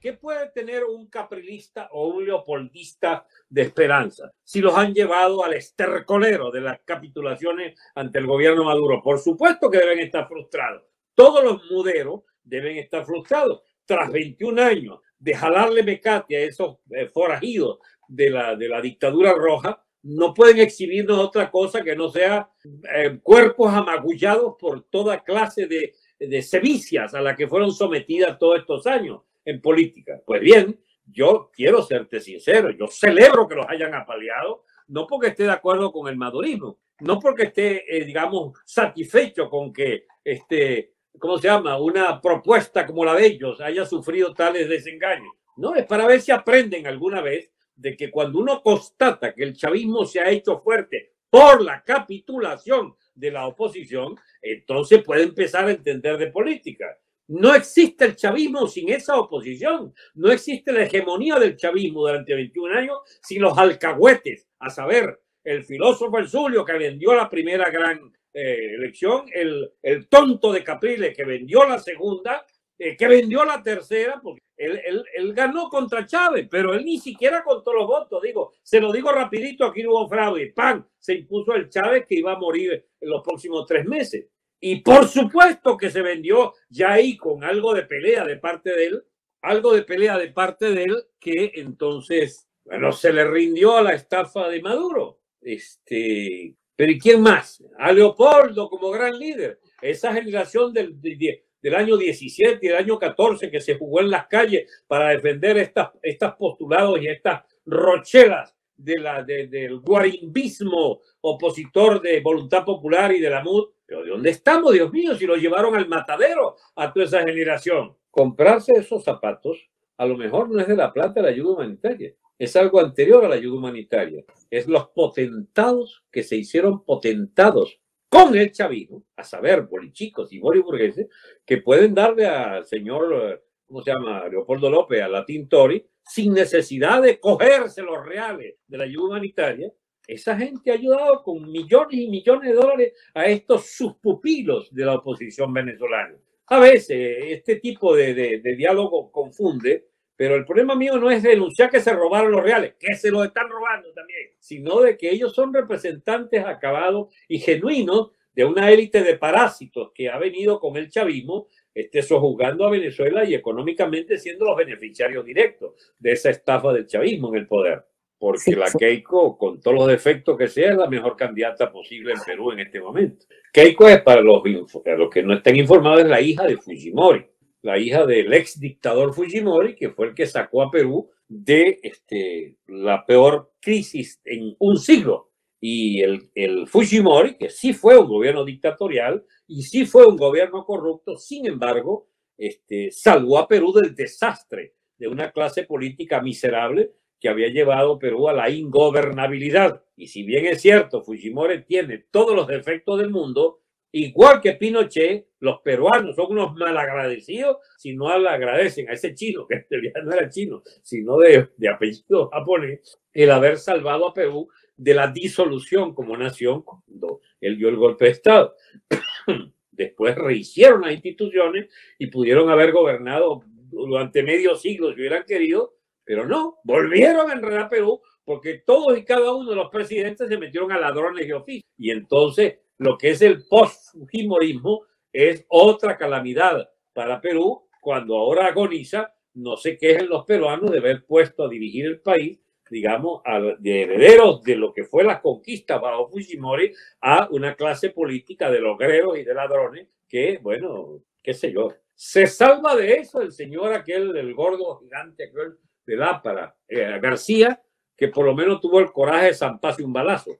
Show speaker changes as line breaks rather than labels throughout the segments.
¿qué puede tener un caprilista o un leopoldista de esperanza si los han llevado al estercolero de las capitulaciones ante el gobierno Maduro? Por supuesto que deben estar frustrados. Todos los muderos deben estar frustrados. Tras 21 años de jalarle mecate a esos eh, forajidos de la, de la dictadura roja, no pueden exhibirnos otra cosa que no sea eh, cuerpos amagullados por toda clase de, de sevicias a las que fueron sometidas todos estos años en política. Pues bien, yo quiero serte sincero, yo celebro que los hayan apaleado, no porque esté de acuerdo con el madurismo, no porque esté, eh, digamos, satisfecho con que, este, ¿cómo se llama?, una propuesta como la de ellos haya sufrido tales desengaños. No, es para ver si aprenden alguna vez de que cuando uno constata que el chavismo se ha hecho fuerte por la capitulación de la oposición, entonces puede empezar a entender de política. No existe el chavismo sin esa oposición. No existe la hegemonía del chavismo durante 21 años sin los alcahuetes, a saber, el filósofo Zulio que vendió la primera gran eh, elección, el, tonto de Capriles que vendió la segunda, eh, que vendió la tercera, porque él, ganó contra Chávez, pero él ni siquiera contó los votos. Digo, se lo digo rapidito, aquí no hubo fraude. ¡Pam! Se impuso el Chávez que iba a morir en los próximos tres meses. Y por supuesto que se vendió ya ahí con algo de pelea de parte de él, algo de pelea de parte de él que entonces, bueno, se le rindió a la estafa de Maduro. Este, pero ¿y quién más? A Leopoldo como gran líder. Esa generación del, del año 17 y del año 14 que se jugó en las calles para defender estas, estas postulados y estas rochelas de la, de, del guarimbismo opositor de Voluntad Popular y de la MUD. Pero ¿de dónde estamos, Dios mío? Si lo llevaron al matadero a toda esa generación. Comprarse esos zapatos a lo mejor no es de la plata de la ayuda humanitaria. Es algo anterior a la ayuda humanitaria. Es los potentados que se hicieron potentados con el chavismo, a saber, bolichicos y boliburgueses, que pueden darle al señor, ¿cómo se llama? Leopoldo López, a Latín Tori, sin necesidad de cogerse los reales de la ayuda humanitaria, esa gente ha ayudado con millones y millones de dólares a estos sus pupilos de la oposición venezolana. A veces este tipo de, de, de, diálogo confunde, pero el problema mío no es denunciar que se robaron los reales, que se los están robando también, sino de que ellos son representantes acabados y genuinos de una élite de parásitos que ha venido con el chavismo esté sojuzgando a Venezuela y económicamente siendo los beneficiarios directos de esa estafa del chavismo en el poder. Porque sí, la. Keiko, con todos los defectos que sea, es la mejor candidata posible en Perú en este momento. Keiko es, para los, para los que no estén informados, es la hija de Fujimori, la hija del ex dictador Fujimori, que fue el que sacó a Perú de este, la peor crisis en un siglo y el, el, Fujimori, que sí fue un gobierno dictatorial y sí fue un gobierno corrupto, sin embargo, este, salvó a Perú del desastre de una clase política miserable que había llevado a Perú a la ingobernabilidad. Y si bien es cierto, Fujimori tiene todos los defectos del mundo, igual que Pinochet, los peruanos son unos malagradecidos si no le agradecen a ese chino, que en realidad no era chino, sino de, de apellido japonés, el haber salvado a Perú de la disolución como nación cuando él dio el golpe de Estado. Después rehicieron las instituciones y pudieron haber gobernado durante medio siglo si hubieran querido, pero no, volvieron a enredar Perú porque todos y cada uno de los presidentes se metieron a ladrones de oficio. Y entonces lo que es el post-fujimorismo es otra calamidad para Perú cuando ahora agoniza, no se quejen los peruanos de haber puesto a dirigir el país digamos, de herederos de lo que fue la conquista bajo Fujimori a una clase política de logreros y de ladrones que, bueno, qué sé yo. Se salva de eso el señor aquel, el gordo gigante aquel de Lápara, eh, García, que por lo menos tuvo el coraje de zamparse un balazo.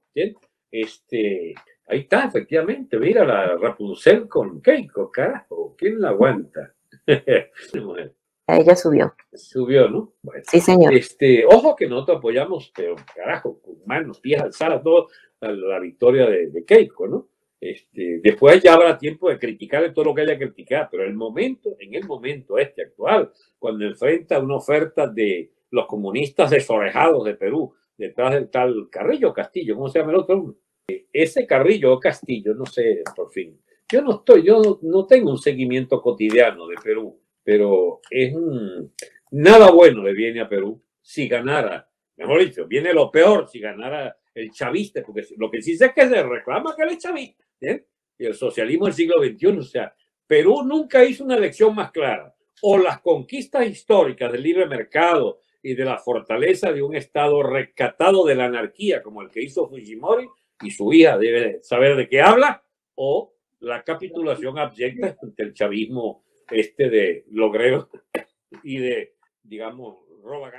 Este, ahí está, efectivamente, mira la Rapunzel con Keiko, carajo, ¿quién la aguanta?
ella subió.
Subió, ¿no?
Bueno, sí, señor.
Este, ojo que nosotros apoyamos, pero carajo, con manos, pies alzadas, todo a la victoria de, de, Keiko, ¿no? Este, después ya habrá tiempo de criticarle todo lo que haya que criticar, pero el momento, en el momento este actual, cuando enfrenta una oferta de los comunistas desorejados de Perú, detrás del tal Carrillo Castillo, ¿cómo se llama el otro? Ese Carrillo Castillo, no sé, por fin. Yo no estoy, yo no tengo un seguimiento cotidiano de Perú pero es Nada bueno le viene a Perú si ganara, mejor dicho, viene lo peor si ganara el chavista, porque lo que sí sé es que se reclama que él es chavista, y el socialismo del siglo XXI, o sea, Perú nunca hizo una elección más clara. O las conquistas históricas del libre mercado y de la fortaleza de un Estado rescatado de la anarquía, como el que hizo Fujimori, y su hija debe saber de qué habla, o la capitulación abyecta ante el chavismo este de logreo y de, digamos, roba